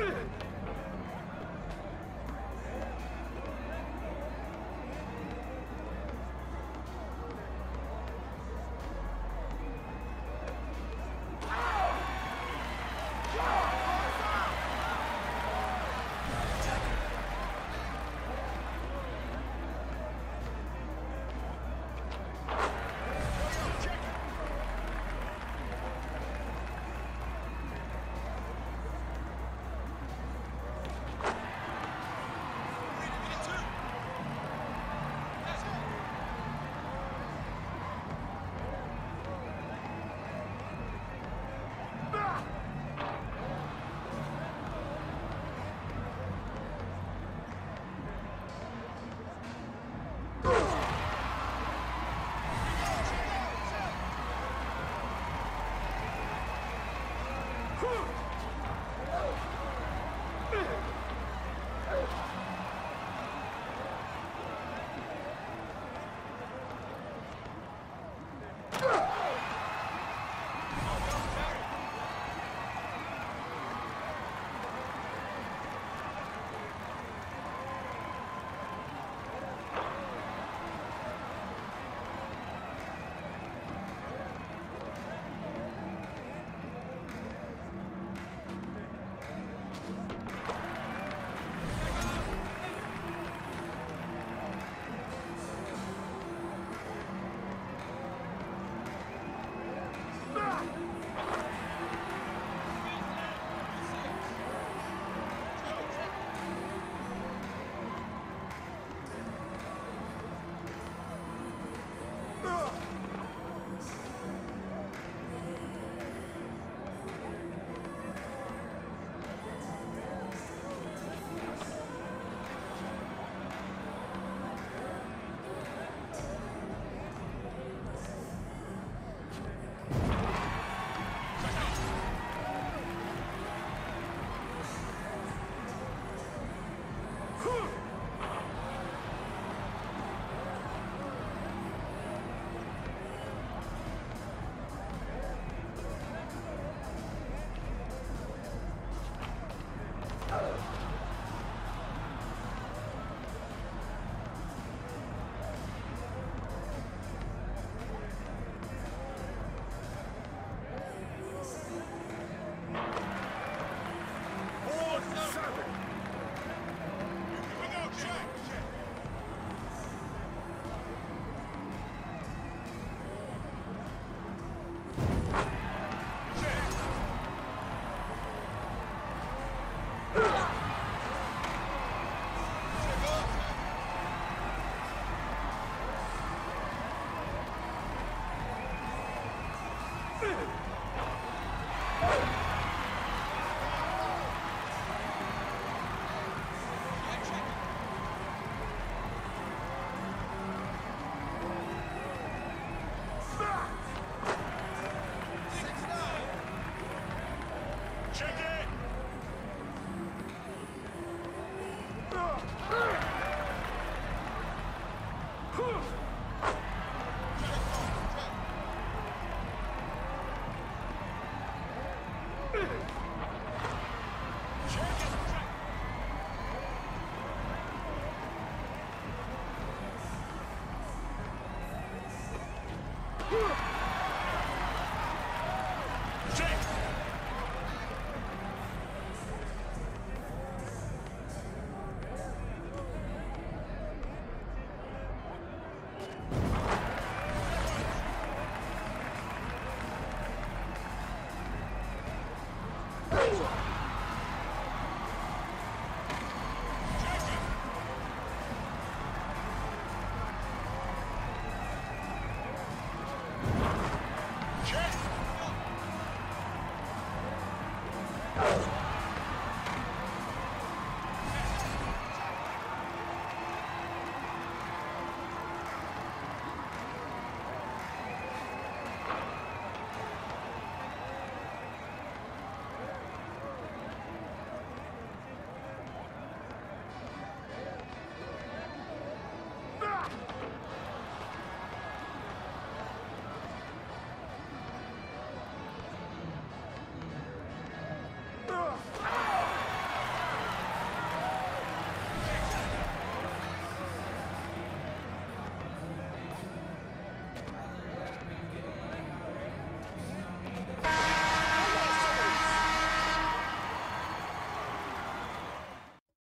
Ugh!